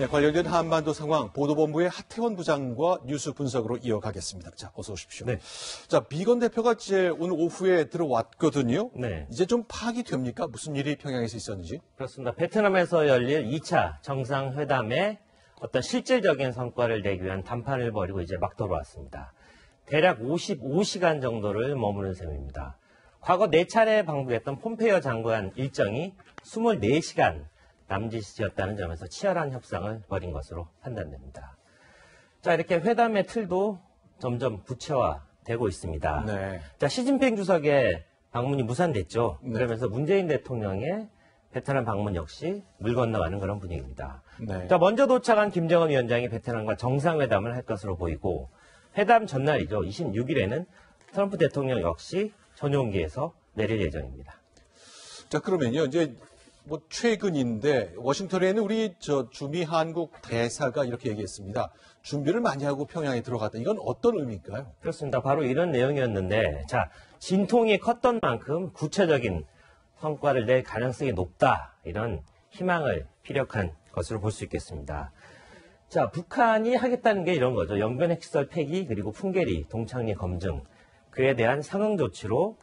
네, 관련된 한반도 상황 보도본부의 하태원 부장과 뉴스 분석으로 이어가겠습니다. 자, 어서 오십시오. 네. 자, 비건 대표가 이제 오늘 오후에 들어왔거든요. 네. 이제 좀 파악이 됩니까? 무슨 일이 평양에서 있었는지? 그렇습니다. 베트남에서 열릴 2차 정상회담에 어떤 실질적인 성과를 내기 위한 담판을 벌이고 이제 막 돌아왔습니다. 대략 55시간 정도를 머무는 셈입니다. 과거 4차례 방북했던 폼페이오 장관 일정이 24시간 남짓이었다는 점에서 치열한 협상을 벌인 것으로 판단됩니다. 자, 이렇게 회담의 틀도 점점 구체화되고 있습니다. 네. 자, 시진핑 주석의 방문이 무산됐죠. 네. 그러면서 문재인 대통령의 베트남 방문 역시 물 건너가는 그런 분위기입니다. 네. 자, 먼저 도착한 김정은 위원장이 베트남과 정상회담을 할 것으로 보이고 회담 전날이죠. 26일에는 트럼프 대통령 역시 전용기에서 내릴 예정입니다. 자, 그러면요. 이제 뭐 최근인데 워싱턴에는 우리 저 주미 한국 대사가 이렇게 얘기했습니다. 준비를 많이 하고 평양에 들어갔다. 이건 어떤 의미일까요? 그렇습니다. 바로 이런 내용이었는데, 자, 진통이 컸던 만큼 구체적인 성과를 낼 가능성이 높다. 이런 희망을 피력한 것으로 볼 수 있겠습니다. 자, 북한이 하겠다는 게 이런 거죠. 영변 핵시설 폐기, 그리고 풍계리, 동창리 검증. 그에 대한 상응 조치로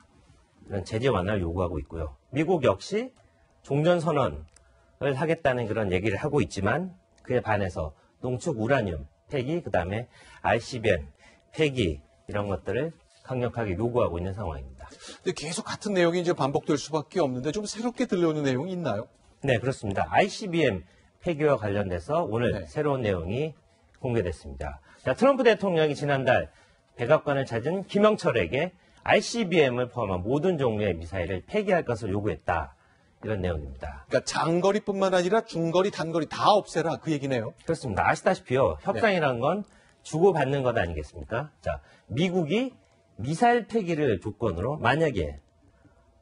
이런 제재 완화를 요구하고 있고요. 미국 역시 종전 선언을 하겠다는 그런 얘기를 하고 있지만 그에 반해서 농축 우라늄 폐기, 그 다음에 ICBM 폐기 이런 것들을 강력하게 요구하고 있는 상황입니다. 근데 계속 같은 내용이 이제 반복될 수밖에 없는데 좀 새롭게 들려오는 내용이 있나요? 네, 그렇습니다. ICBM 폐기와 관련돼서 오늘 네. 새로운 내용이 공개됐습니다. 자, 트럼프 대통령이 지난달 백악관을 찾은 김영철에게 ICBM을 포함한 모든 종류의 미사일을 폐기할 것을 요구했다. 이런 내용입니다. 그러니까 장거리뿐만 아니라 중거리, 단거리 다 없애라 그 얘기네요. 그렇습니다. 아시다시피요. 협상이라는 건 주고받는 것 아니겠습니까? 자, 미국이 미사일 폐기를 조건으로 만약에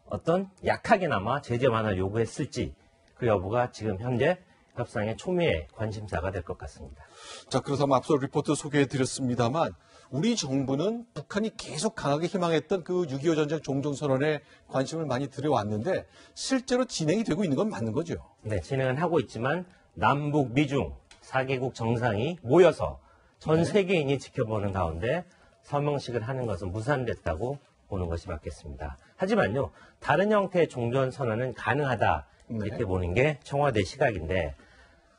어떤 약하게나마 제재 완화를 요구했을지 그 여부가 지금 현재 협상의 초미의 관심사가 될 것 같습니다. 자, 그렇다면 앞서 리포트 소개해 드렸습니다만 우리 정부는 북한이 계속 강하게 희망했던 그 6.25 전쟁 종전선언에 관심을 많이 들여왔는데 실제로 진행이 되고 있는 건 맞는 거죠. 네, 진행은 하고 있지만 남북 미중 4개국 정상이 모여서 전 세계인이 지켜보는 가운데 서명식을 하는 것은 무산됐다고 보는 것이 맞겠습니다. 하지만요, 다른 형태의 종전 선언은 가능하다 이렇게 네. 보는 게 청와대 시각인데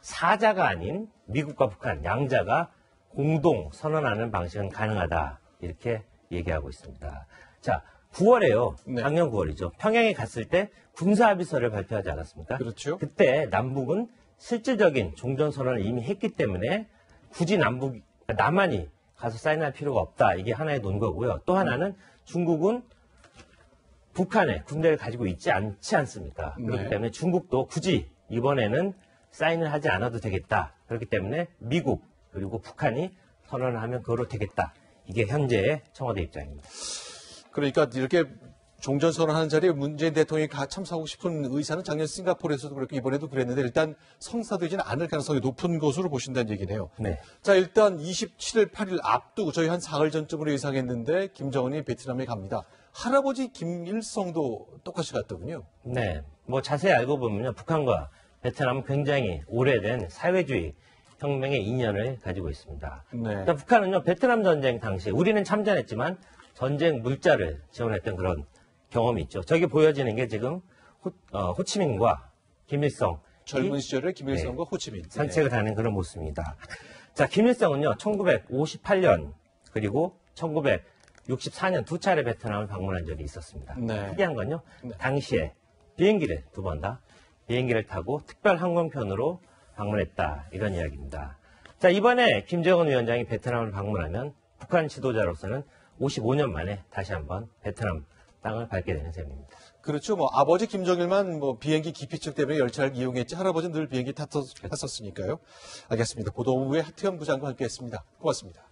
사자가 아닌 미국과 북한 양자가 공동 선언하는 방식은 가능하다 이렇게 얘기하고 있습니다. 자, 9월에요. 네. 작년 9월이죠. 평양에 갔을 때 군사 합의서를 발표하지 않았습니까? 그렇죠. 그때 남북은 실질적인 종전 선언을 이미 했기 때문에 굳이 남북 남한이 가서 사인할 필요가 없다. 이게 하나의 논거고요. 또 하나는 중국은 북한에 군대를 가지고 있지 않지 않습니까? 그렇기 네. 때문에 중국도 굳이 이번에는 사인을 하지 않아도 되겠다. 그렇기 때문에 미국 그리고 북한이 선언을 하면 그거로 되겠다. 이게 현재의 청와대 입장입니다. 그러니까 이렇게 종전 선언하는 자리에 문재인 대통령이 가- 참석하고 싶은 의사는 작년 싱가포르에서도 그렇고 이번에도 그랬는데 일단 성사되지는 않을 가능성이 높은 것으로 보신다는 얘기네요. 네. 자, 일단 27일, 8일 앞두고 저희 한 사흘 전쯤으로 예상했는데 김정은이 베트남에 갑니다. 할아버지 김일성도 똑같이 갔더군요. 네. 뭐 자세히 알고 보면요. 북한과 베트남은 굉장히 오래된 사회주의 혁명의 인연을 가지고 있습니다. 네. 일단 북한은요. 베트남 전쟁 당시 우리는 참전했지만 전쟁 물자를 지원했던 그런 경험이 있죠. 저기 보여지는 게 지금 호, 어, 호치민과 김일성 젊은 이 시절에 김일성과 호치민. 네. 산책을 하는 그런 모습입니다. 자, 김일성은요, 1958년 그리고 1964년 두 차례 베트남을 방문한 적이 있었습니다. 네. 특이한 건요, 네. 당시에 비행기를 두 번 다 비행기를 타고 특별 항공편으로 방문했다 이런 이야기입니다. 자, 이번에 김정은 위원장이 베트남을 방문하면 북한 지도자로서는 55년 만에 다시 한번 베트남 땅을 밟게 되는 셈입니다. 그렇죠. 뭐 아버지 김정일만 뭐 비행기 기피증 때문에 열차를 이용했지 할아버지는 늘 비행기 탔었, 탔었으니까요. 알겠습니다. 보도부의 하태현 부장과 함께했습니다. 고맙습니다.